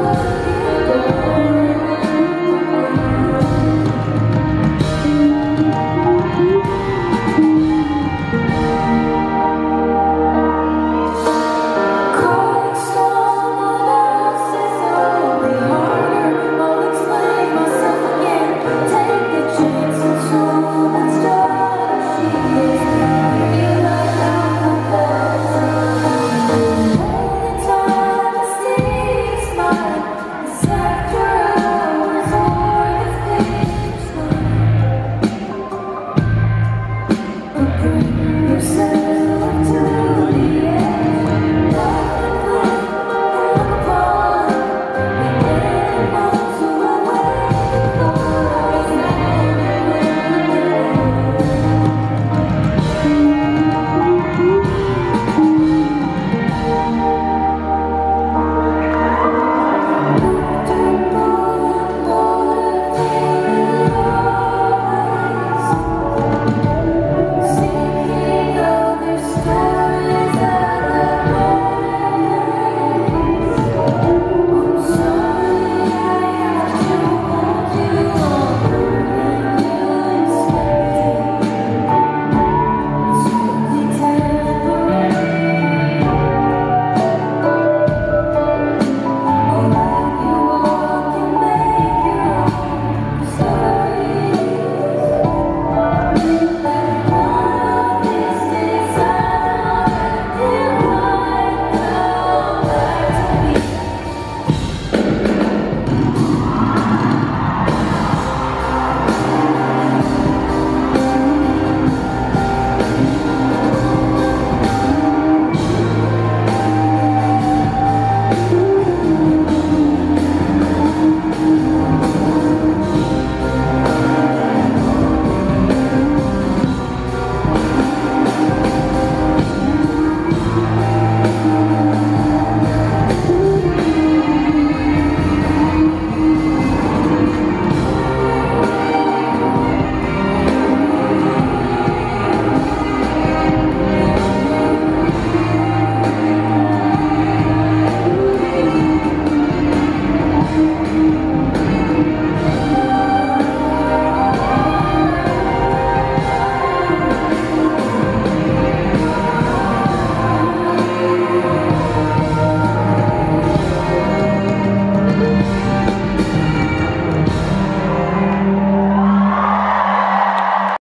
Lord.